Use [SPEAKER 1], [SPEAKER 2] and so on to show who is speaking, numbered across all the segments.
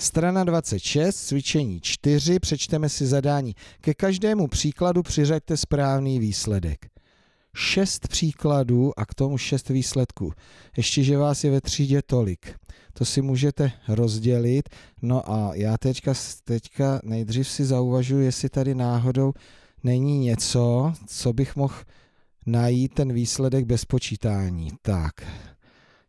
[SPEAKER 1] Strana 26, cvičení 4, přečteme si zadání. Ke každému příkladu přiřaďte správný výsledek. Šest příkladů a k tomu šest výsledků. Ještě, že vás je ve třídě tolik. To si můžete rozdělit. No a já teďka, teďka nejdřív si zauvažuji, jestli tady náhodou není něco, co bych mohl najít ten výsledek bez počítání. Tak,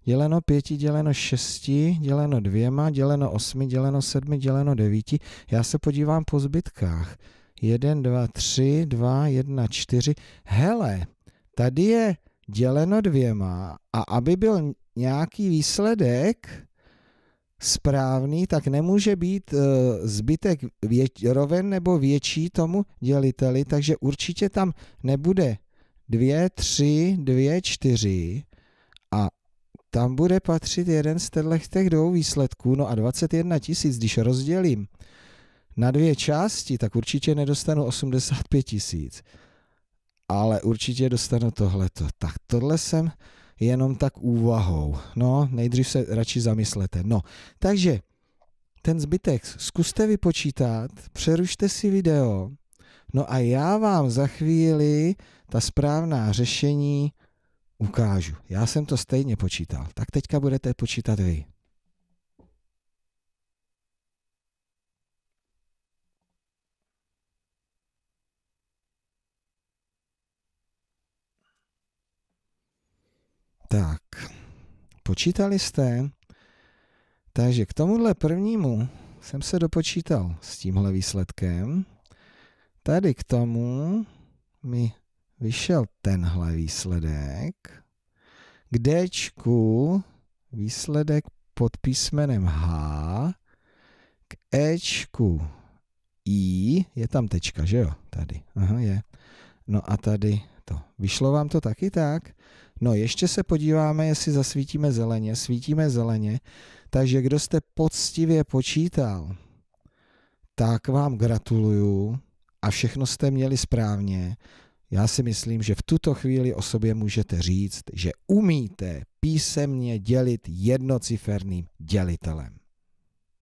[SPEAKER 1] děleno pěti, děleno šesti, děleno dvěma, děleno osmi, děleno sedmi, děleno devíti. Já se podívám po zbytkách. Jeden, dva, tři, dva, jedna, čtyři. Hele, tady je děleno dvěma a aby byl nějaký výsledek správný, tak nemůže být uh, zbytek vě- roven nebo větší tomu děliteli, takže určitě tam nebude 2, 3, 2, 4 a tam bude patřit jeden z těch dvou výsledků, no a 21 tisíc, když rozdělím na dvě části, tak určitě nedostanu 85 tisíc. Ale určitě dostanu tohleto. Tak tohle jsem jenom tak úvahou. No, nejdřív se radši zamyslete. No, takže ten zbytek zkuste vypočítat, přerušte si video, no a já vám za chvíli ta správná řešení ukážu. Já jsem to stejně počítal. Tak teďka budete počítat vy. Tak, počítali jste? Takže k tomuhle prvnímu jsem se dopočítal s tímhle výsledkem. Tady k tomu mi vyšel tenhle výsledek. K Dčku výsledek pod písmenem H. K Ečku I, je tam tečka, že jo? Tady, aha, je. No a tady to. Vyšlo vám to taky tak? No ještě se podíváme, jestli zasvítíme zeleně. Svítíme zeleně, takže kdo jste poctivě počítal, tak vám gratuluju a všechno jste měli správně. Já si myslím, že v tuto chvíli o sobě můžete říct, že umíte písemně dělit jednociferným dělitelem.